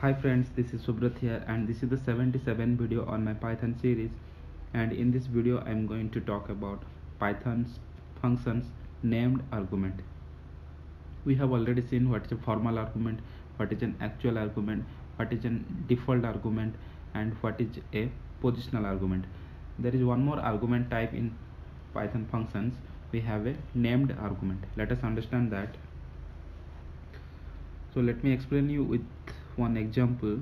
Hi friends, this is Subrat here and this is the 77 video on my Python series and in this video I am going to talk about Python's functions named argument. We have already seen what is a formal argument, what is an actual argument, what is a default argument and what is a positional argument. There is one more argument type in Python functions. We have a named argument. Let us understand that. So let me explain you with one example.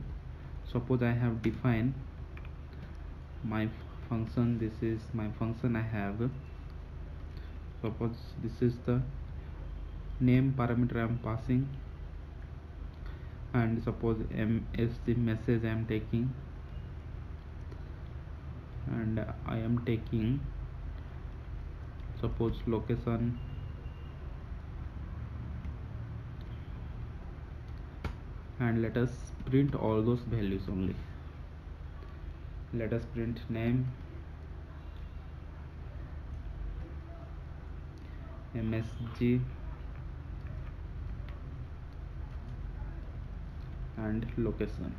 Suppose I have defined my function this is my function I have. Suppose this is the name parameter I am passing. And suppose m is the message I am taking. And I am taking suppose location and let us print all those values only. Let us print name msg and location.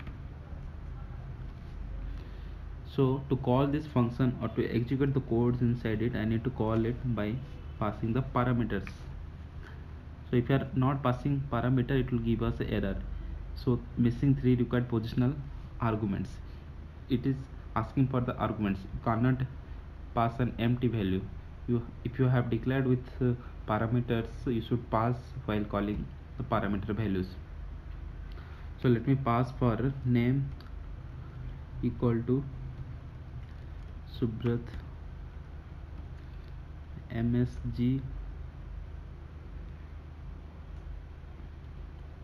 So to call this function or to execute the codes inside it I need to call it by passing the parameters. So if you are not passing parameter it will give us error so missing three required positional arguments. It is asking for the arguments. You cannot pass an empty value. You if you have declared with uh, parameters you should pass while calling the parameter values. So let me pass for name equal to subrat msg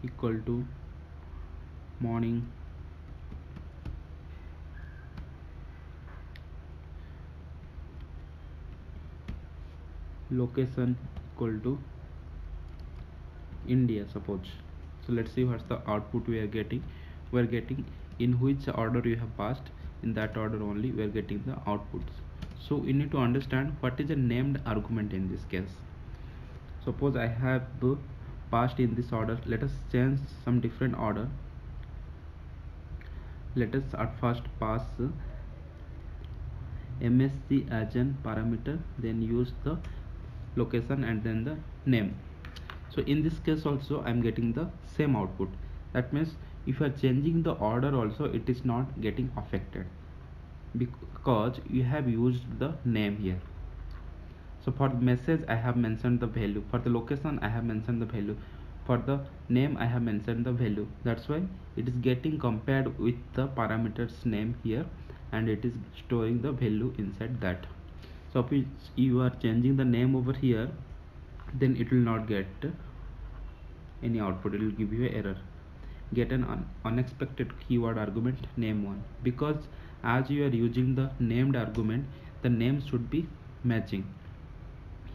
equal to morning. Location equal to India suppose. So let's see what's the output we are getting. We are getting in which order you have passed. In that order only we are getting the outputs. So we need to understand what is a named argument in this case. Suppose I have passed in this order. Let us change some different order let us at first pass msg as an parameter then use the location and then the name. So in this case also i'm getting the same output. That means if you are changing the order also it is not getting affected. Because you have used the name here. So for the message i have mentioned the value. For the location i have mentioned the value for the name I have mentioned the value. That's why it is getting compared with the parameters name here and it is storing the value inside that. So if you are changing the name over here then it will not get any output. It will give you an error. Get an un unexpected keyword argument name one. Because as you are using the named argument the name should be matching.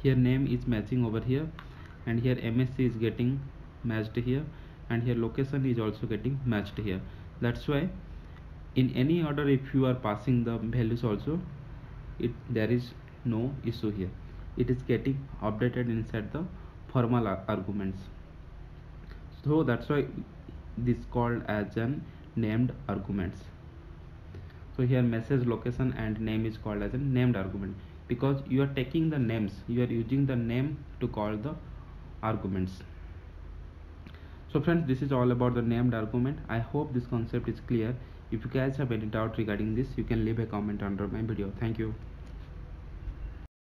Here name is matching over here and here msg is getting matched here and here location is also getting matched here. That's why in any order if you are passing the values also it there is no issue here. It is getting updated inside the formal arguments. So that's why this called as an named arguments. So here message location and name is called as a named argument. Because you are taking the names you are using the name to call the arguments so friends this is all about the named argument. I hope this concept is clear. If you guys have any doubt regarding this you can leave a comment under my video. Thank you